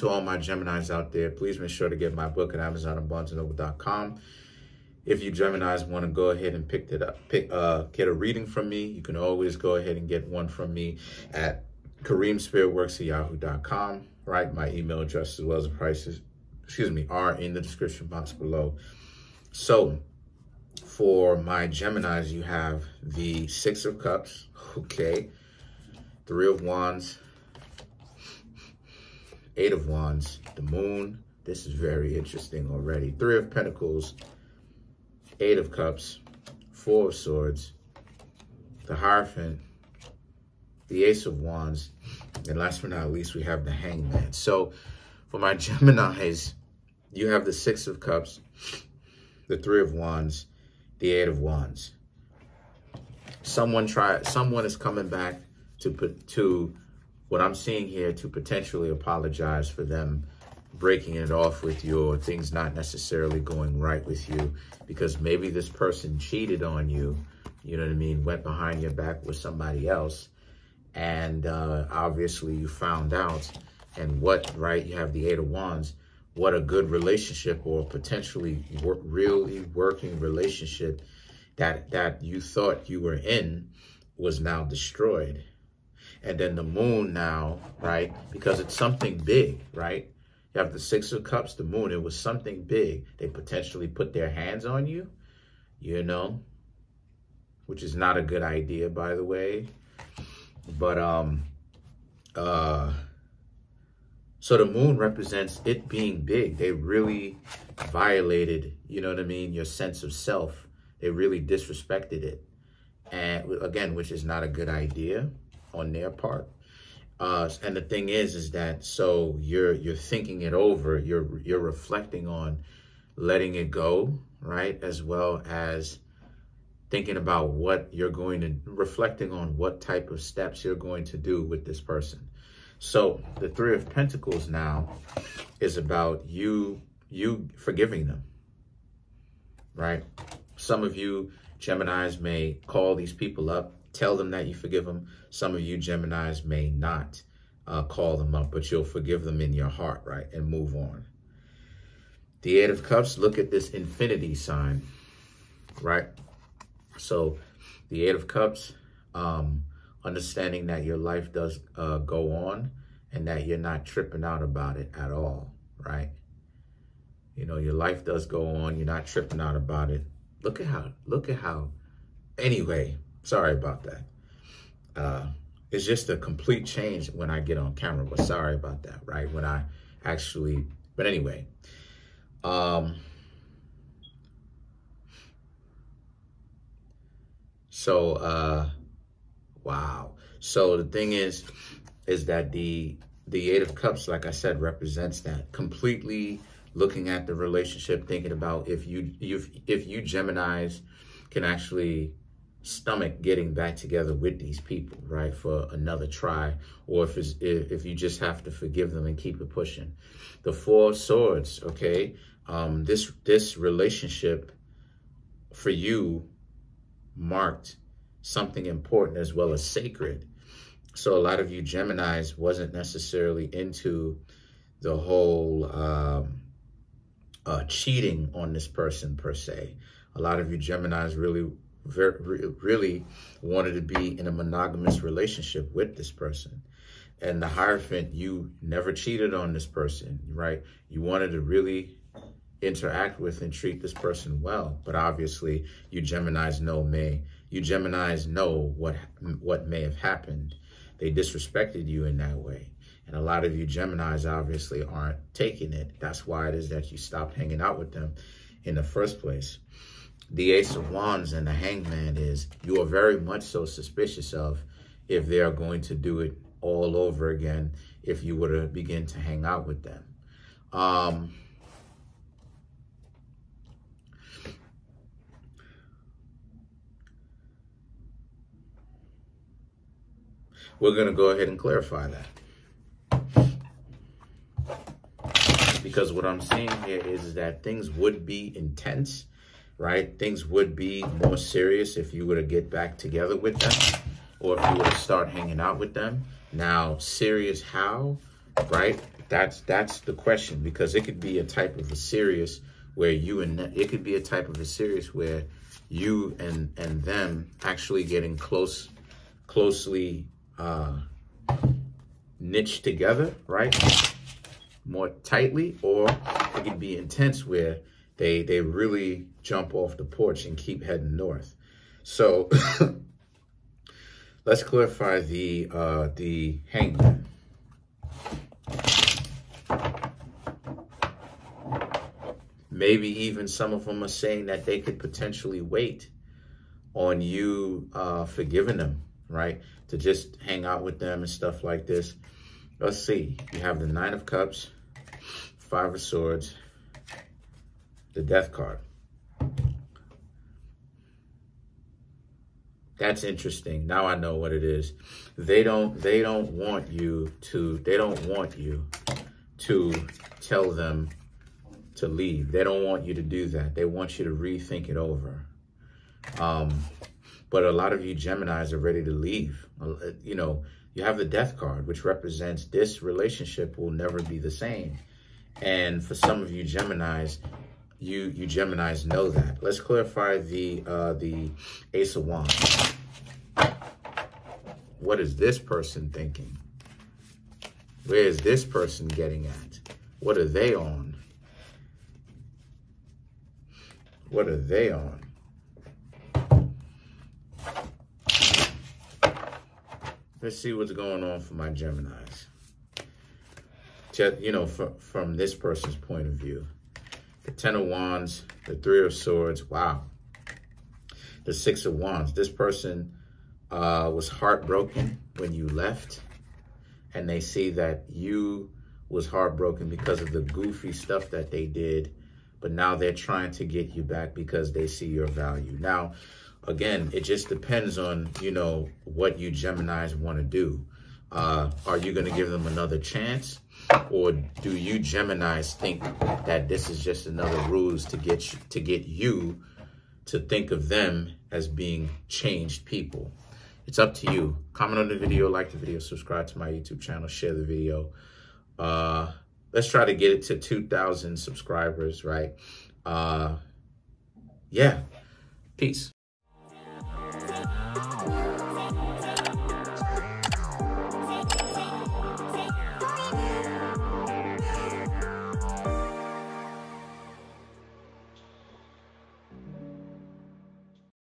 to all my Geminis out there, please make sure to get my book at Amazon and BarnesandNoble.com. If you Geminis want to go ahead and pick it up, pick, uh, get a reading from me, you can always go ahead and get one from me at KareemSpiritWorks. Right, my email address as well as the prices, excuse me, are in the description box below. So, for my Geminis, you have the Six of Cups, okay, Three of Wands, Eight of Wands, the Moon. This is very interesting already. Three of Pentacles, Eight of Cups, Four of Swords, the Hierophant, the Ace of Wands, and last but not least, we have the Hangman. So for my Geminis, you have the Six of Cups, the Three of Wands, the Eight of Wands. Someone try. Someone is coming back to put to what I'm seeing here to potentially apologize for them breaking it off with you or things not necessarily going right with you because maybe this person cheated on you, you know what I mean, went behind your back with somebody else and uh, obviously you found out and what, right, you have the Eight of Wands, what a good relationship or potentially wor really working relationship that, that you thought you were in was now destroyed. And then the moon now, right, because it's something big, right? You have the Six of Cups, the moon. It was something big. They potentially put their hands on you, you know, which is not a good idea, by the way. But, um, uh, so the moon represents it being big. They really violated, you know what I mean, your sense of self. They really disrespected it. And again, which is not a good idea on their part. Uh, and the thing is, is that so you're you're thinking it over, you're you're reflecting on letting it go, right, as well as thinking about what you're going to reflecting on what type of steps you're going to do with this person. So the three of pentacles now is about you you forgiving them, right? Some of you Geminis may call these people up Tell them that you forgive them. Some of you Geminis may not uh, call them up, but you'll forgive them in your heart, right? And move on. The Eight of Cups, look at this infinity sign, right? So the Eight of Cups, um, understanding that your life does uh, go on and that you're not tripping out about it at all, right? You know, your life does go on. You're not tripping out about it. Look at how, look at how, anyway, Sorry about that. Uh, it's just a complete change when I get on camera, but sorry about that, right? When I actually, but anyway. Um, so, uh, wow. So the thing is, is that the, the Eight of Cups, like I said, represents that completely looking at the relationship, thinking about if you, if, if you Geminis can actually stomach getting back together with these people, right, for another try, or if it's, if you just have to forgive them and keep it pushing. The Four Swords, okay, um, this this relationship for you marked something important as well as sacred. So a lot of you Geminis wasn't necessarily into the whole um, uh, cheating on this person per se. A lot of you Geminis really very, really wanted to be in a monogamous relationship with this person. And the Hierophant, you never cheated on this person, right? You wanted to really interact with and treat this person well. But obviously, you Geminis know may you Geminis know what what may have happened. They disrespected you in that way. And a lot of you Geminis obviously aren't taking it. That's why it is that you stopped hanging out with them in the first place the Ace of Wands and the Hangman is you are very much so suspicious of if they are going to do it all over again if you were to begin to hang out with them. Um, we're going to go ahead and clarify that. Because what I'm seeing here is that things would be intense right? Things would be more serious if you were to get back together with them or if you were to start hanging out with them. Now, serious how, right? That's that's the question because it could be a type of a serious where you and it could be a type of a serious where you and and them actually getting close closely uh niched together, right? More tightly, or it could be intense where they they really jump off the porch and keep heading north. So let's clarify the uh the hangman. Maybe even some of them are saying that they could potentially wait on you uh, forgiving them, right? To just hang out with them and stuff like this. Let's see. You have the Nine of Cups, Five of Swords, the Death card. That's interesting. Now I know what it is. They don't they don't want you to they don't want you to tell them to leave. They don't want you to do that. They want you to rethink it over. Um, but a lot of you Geminis are ready to leave. Uh, you know, you have the death card, which represents this relationship will never be the same. And for some of you Geminis, you you Geminis know that. Let's clarify the uh, the Ace of Wands. What is this person thinking? Where is this person getting at? What are they on? What are they on? Let's see what's going on for my Geminis. You know, from, from this person's point of view. The Ten of Wands, the Three of Swords. Wow. The Six of Wands. This person uh, was heartbroken when you left. And they see that you was heartbroken because of the goofy stuff that they did but now they're trying to get you back because they see your value. Now, again, it just depends on, you know, what you Geminis want to do. Uh, are you going to give them another chance? Or do you Geminis think that this is just another ruse to get you, to get you to think of them as being changed people? It's up to you. Comment on the video, like the video, subscribe to my YouTube channel, share the video. Uh, let's try to get it to 2,000 subscribers, right? Uh, yeah. Peace.